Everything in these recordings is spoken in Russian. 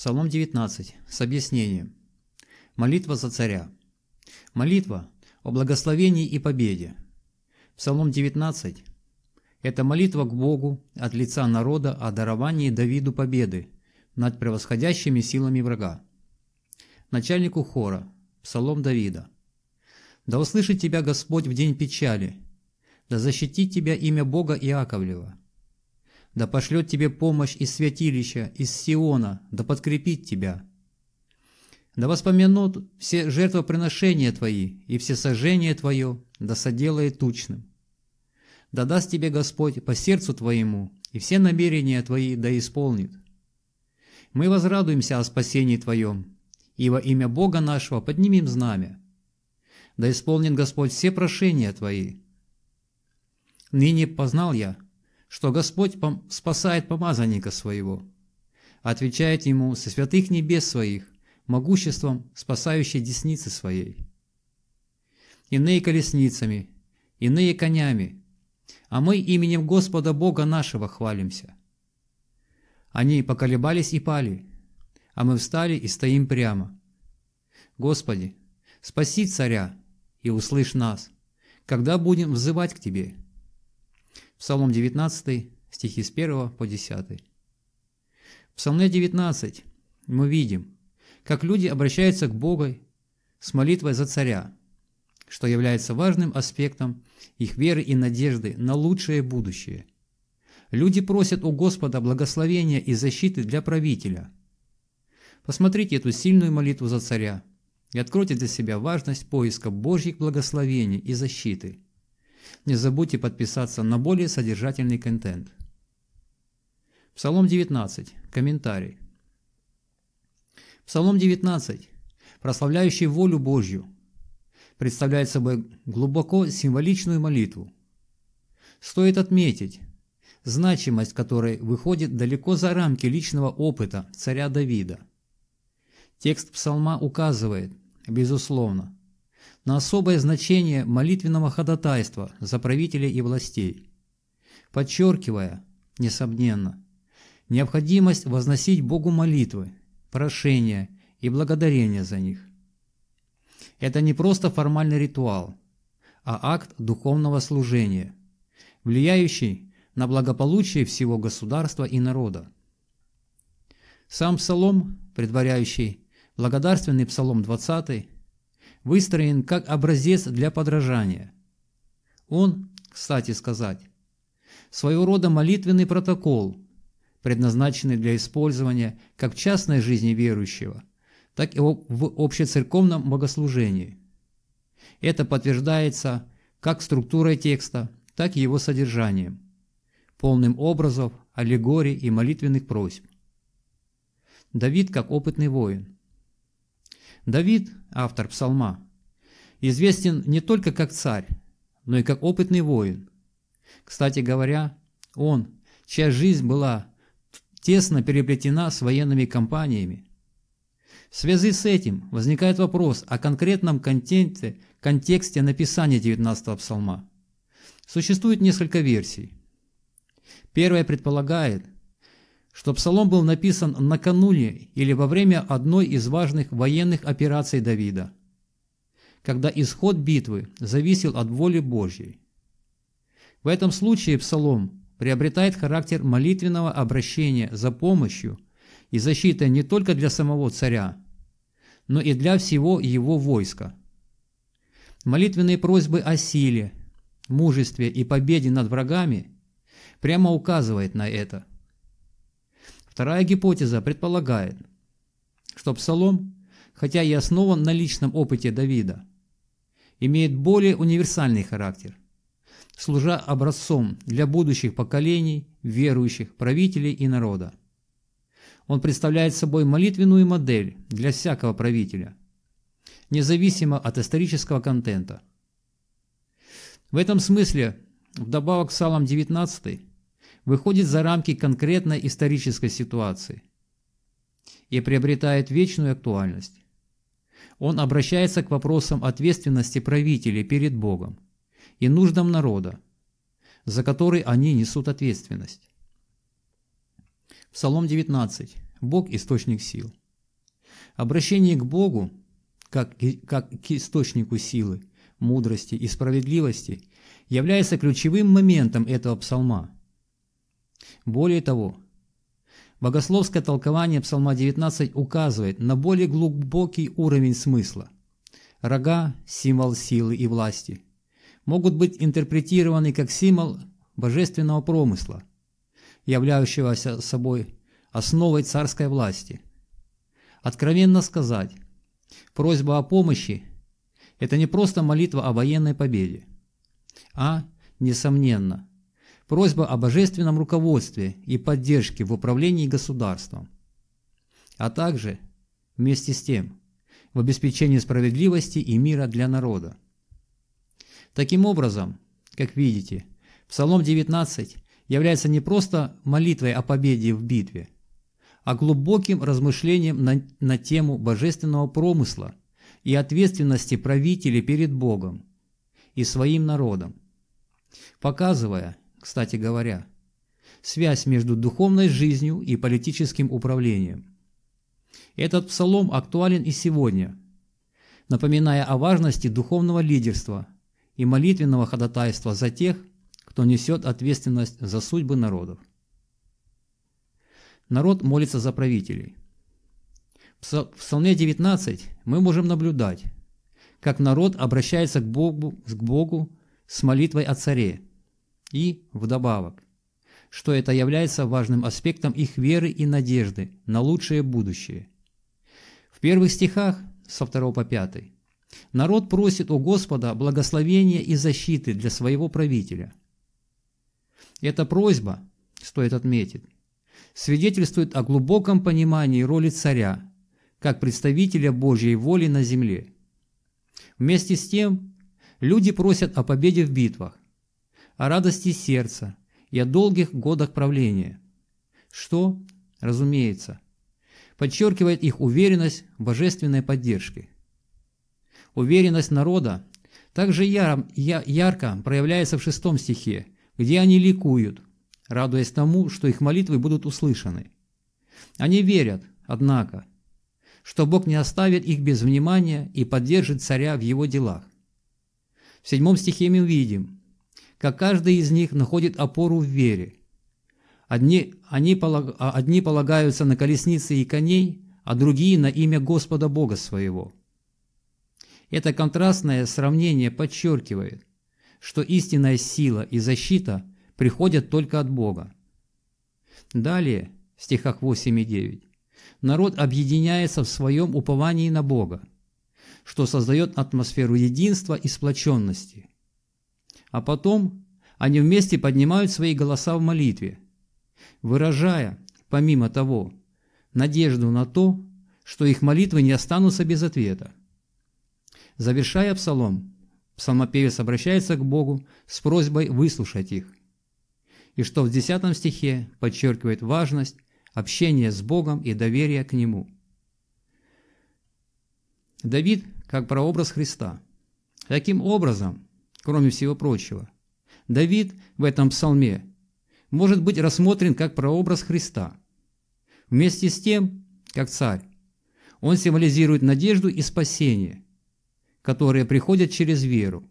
Псалом 19 с объяснением. Молитва за царя. Молитва о благословении и победе. Псалом 19 – это молитва к Богу от лица народа о даровании Давиду победы над превосходящими силами врага. Начальнику хора. Псалом Давида. «Да услышит тебя Господь в день печали, да защитит тебя имя Бога Иаковлева, да пошлет тебе помощь из святилища, из Сиона, да подкрепит тебя. Да воспомянут все жертвоприношения твои, и все сожжения твое, да соделает тучным. Да даст тебе Господь по сердцу твоему, и все намерения твои да исполнит. Мы возрадуемся о спасении твоем, и во имя Бога нашего поднимем знамя. Да исполнит Господь все прошения твои. Ныне познал я, что Господь спасает помазанника своего, отвечает ему со святых небес своих, могуществом спасающей десницы своей. Иные колесницами, иные конями, а мы именем Господа Бога нашего хвалимся. Они поколебались и пали, а мы встали и стоим прямо. Господи, спаси царя и услышь нас, когда будем взывать к Тебе. Псалом 19, стихи с 1 по 10. В Псалме 19 мы видим, как люди обращаются к Богу с молитвой за царя, что является важным аспектом их веры и надежды на лучшее будущее. Люди просят у Господа благословения и защиты для правителя. Посмотрите эту сильную молитву за царя и откройте для себя важность поиска Божьих благословений и защиты – не забудьте подписаться на более содержательный контент. Псалом 19. Комментарий. Псалом 19, прославляющий волю Божью, представляет собой глубоко символичную молитву. Стоит отметить, значимость которой выходит далеко за рамки личного опыта царя Давида. Текст псалма указывает, безусловно, на особое значение молитвенного ходатайства за правителей и властей, подчеркивая, несомненно, необходимость возносить Богу молитвы, прошения и благодарения за них. Это не просто формальный ритуал, а акт духовного служения, влияющий на благополучие всего государства и народа. Сам псалом, предваряющий благодарственный псалом 20, выстроен как образец для подражания. Он, кстати сказать, своего рода молитвенный протокол, предназначенный для использования как в частной жизни верующего, так и в общецерковном богослужении. Это подтверждается как структурой текста, так и его содержанием, полным образов, аллегорий и молитвенных просьб. Давид как опытный воин – Давид, автор псалма, известен не только как царь, но и как опытный воин. Кстати говоря, он, чья жизнь была тесно переплетена с военными кампаниями. В связи с этим возникает вопрос о конкретном контенте, контексте написания 19 псалма. Существует несколько версий. Первая предполагает, что псалом был написан накануне или во время одной из важных военных операций Давида, когда исход битвы зависел от воли Божьей. В этом случае псалом приобретает характер молитвенного обращения за помощью и защитой не только для самого царя, но и для всего его войска. Молитвенные просьбы о силе, мужестве и победе над врагами прямо указывает на это. Вторая гипотеза предполагает, что Псалом, хотя и основан на личном опыте Давида, имеет более универсальный характер, служа образцом для будущих поколений, верующих, правителей и народа. Он представляет собой молитвенную модель для всякого правителя, независимо от исторического контента. В этом смысле, вдобавок к Псалам 19, выходит за рамки конкретной исторической ситуации и приобретает вечную актуальность. Он обращается к вопросам ответственности правителей перед Богом и нуждам народа, за который они несут ответственность. Псалом 19 Бог – источник сил. Обращение к Богу, как, как к источнику силы, мудрости и справедливости, является ключевым моментом этого псалма. Более того, богословское толкование псалма 19 указывает на более глубокий уровень смысла. Рога – символ силы и власти – могут быть интерпретированы как символ божественного промысла, являющегося собой основой царской власти. Откровенно сказать, просьба о помощи – это не просто молитва о военной победе, а, несомненно, просьба о божественном руководстве и поддержке в управлении государством, а также, вместе с тем, в обеспечении справедливости и мира для народа. Таким образом, как видите, Псалом 19 является не просто молитвой о победе в битве, а глубоким размышлением на, на тему божественного промысла и ответственности правителей перед Богом и своим народом, показывая, кстати говоря, связь между духовной жизнью и политическим управлением. Этот псалом актуален и сегодня, напоминая о важности духовного лидерства – и молитвенного ходатайства за тех, кто несет ответственность за судьбы народов. Народ молится за правителей. В Псалме 19 мы можем наблюдать, как народ обращается к Богу, к Богу с молитвой о царе. И, вдобавок, что это является важным аспектом их веры и надежды на лучшее будущее. В первых стихах со 2 по 5 Народ просит у Господа благословения и защиты для своего правителя. Эта просьба, стоит отметить, свидетельствует о глубоком понимании роли царя, как представителя Божьей воли на земле. Вместе с тем, люди просят о победе в битвах, о радости сердца и о долгих годах правления, что, разумеется, подчеркивает их уверенность в божественной поддержке. Уверенность народа также яр, я, ярко проявляется в шестом стихе, где они ликуют, радуясь тому, что их молитвы будут услышаны. Они верят, однако, что Бог не оставит их без внимания и поддержит царя в его делах. В седьмом стихе мы увидим, как каждый из них находит опору в вере. Одни, они полаг, а одни полагаются на колесницы и коней, а другие на имя Господа Бога своего – это контрастное сравнение подчеркивает, что истинная сила и защита приходят только от Бога. Далее, в стихах 8 и 9, народ объединяется в своем уповании на Бога, что создает атмосферу единства и сплоченности. А потом они вместе поднимают свои голоса в молитве, выражая, помимо того, надежду на то, что их молитвы не останутся без ответа. Завершая псалом, псалмопевец обращается к Богу с просьбой выслушать их. И что в 10 стихе подчеркивает важность общения с Богом и доверия к Нему. Давид как прообраз Христа. Таким образом, кроме всего прочего, Давид в этом псалме может быть рассмотрен как прообраз Христа. Вместе с тем, как царь, он символизирует надежду и спасение – которые приходят через веру.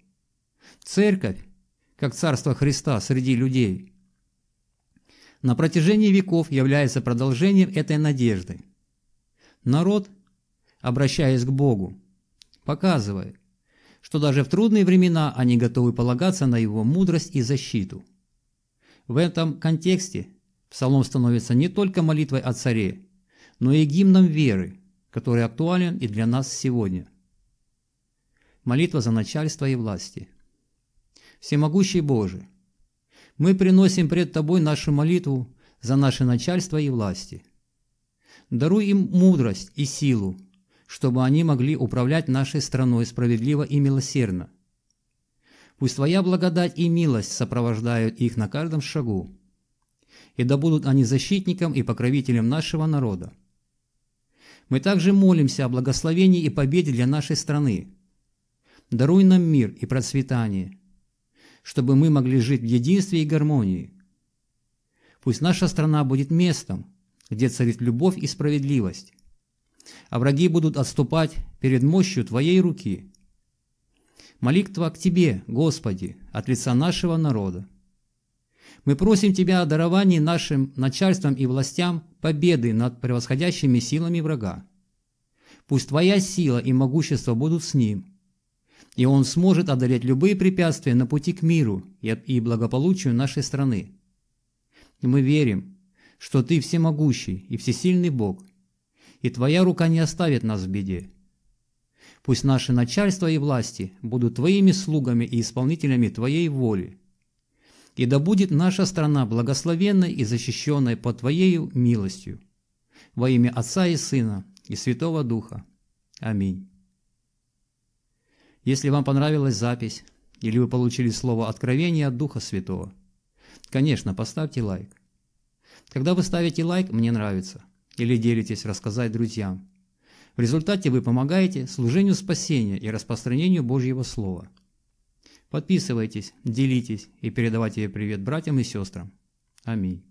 Церковь, как Царство Христа среди людей, на протяжении веков является продолжением этой надежды. Народ, обращаясь к Богу, показывает, что даже в трудные времена они готовы полагаться на Его мудрость и защиту. В этом контексте псалом становится не только молитвой о царе, но и гимном веры, который актуален и для нас сегодня – Молитва за начальство и власти. Всемогущий Боже, мы приносим пред Тобой нашу молитву за наше начальство и власти. Даруй им мудрость и силу, чтобы они могли управлять нашей страной справедливо и милосердно. Пусть Твоя благодать и милость сопровождают их на каждом шагу, и да будут они защитником и покровителем нашего народа. Мы также молимся о благословении и победе для нашей страны, Даруй нам мир и процветание, чтобы мы могли жить в единстве и гармонии. Пусть наша страна будет местом, где царит любовь и справедливость. А враги будут отступать перед мощью Твоей руки. Молитва к Тебе, Господи, от лица нашего народа. Мы просим Тебя о даровании нашим начальствам и властям победы над превосходящими силами врага. Пусть Твоя сила и могущество будут с ним, и он сможет одолеть любые препятствия на пути к миру и благополучию нашей страны. Мы верим, что Ты всемогущий и всесильный Бог, и Твоя рука не оставит нас в беде. Пусть наше начальство и власти будут Твоими слугами и исполнителями Твоей воли. И да будет наша страна благословенной и защищенной под Твоей милостью. Во имя Отца и Сына и Святого Духа. Аминь. Если вам понравилась запись, или вы получили слово откровения от Духа Святого, конечно, поставьте лайк. Когда вы ставите лайк «Мне нравится» или делитесь рассказать друзьям, в результате вы помогаете служению спасения и распространению Божьего Слова. Подписывайтесь, делитесь и передавайте привет братьям и сестрам. Аминь.